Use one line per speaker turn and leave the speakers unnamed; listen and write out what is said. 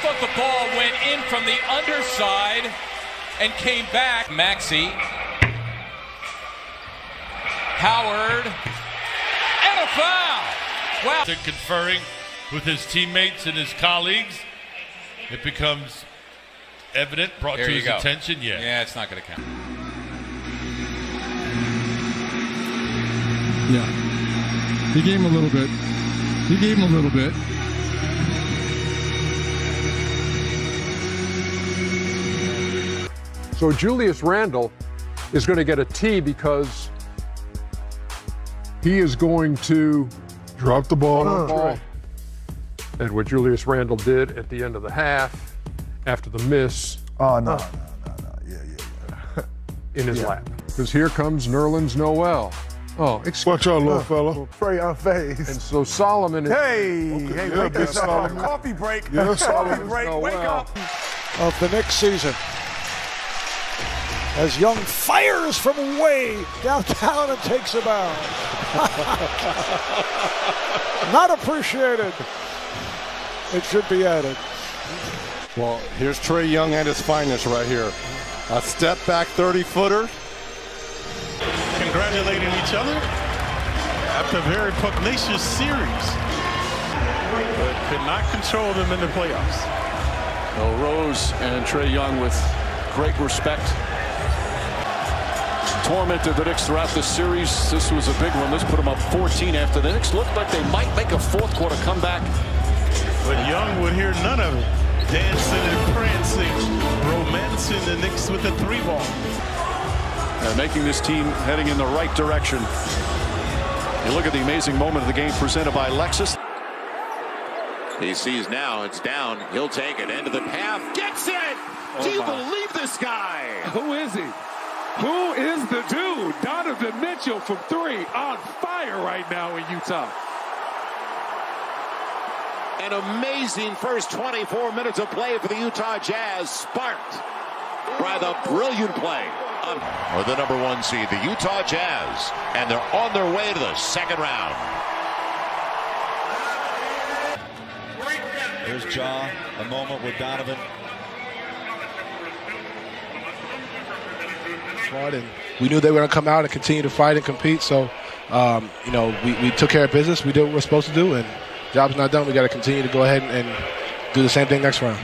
thought the ball went in from the underside and came back. Maxi. Howard. And a foul. Wow.
And conferring with his teammates and his colleagues, it becomes evident, brought
There
to his
go.
attention. Yeah.
Yeah, it's not going to count.
Yeah. He gave him a little bit. He gave him a little bit.
So Julius Randle is going to get a T because he is going to drop the ball. Oh, on Trae. And what Julius Randle did at the end of the half, after the miss,
Oh no, no, no, no. Uh, yeah, yeah, yeah.
in his lap. Because here comes Nerlens Noel. Oh, excuse
Watch out, little oh, fella.
Pray our face.
And so Solomon is.
Hey, hey,
yeah,
wake
big
up.
Solomon.
Coffee break.
Yeah,
Coffee break.
Noel.
Wake up.
of the next season. As Young fires from way downtown and takes a bound. Not appreciated. It should be added.
Well, here's Trae Young at his finest right here. A step back 30 footer.
congratulating each other after a very pugnacious series. But could not control them in the playoffs.
Well, Rose and Trae Young with great respect. Tormented the Knicks throughout the series. This was a big one. This put them up 14 after the Knicks looked like they might make a fourth quarter comeback.
But Young would hear none of it. Dancing and prancing, romancing the Knicks with the three ball.
and making this team heading in the right direction. You look at the amazing moment of the game presented by Lexus.
He sees now it's down. He'll take it. End of the half. Gets it. Oh Do you believe this guy?
Who is he? Who is the dude? Donovan Mitchell from three on fire right now in Utah.
An amazing first 24 minutes of play for the Utah Jazz, sparked by the brilliant play. of- Or the number one seed, the Utah Jazz, and they're on their way to the second round.
There's Ja, a moment with Donovan.
And we knew they were going to come out and continue to fight and compete. So, um, you know, we, we took care of business. We did what we're supposed to do, and job's not done. We got to continue to go ahead and, and do the same thing next round.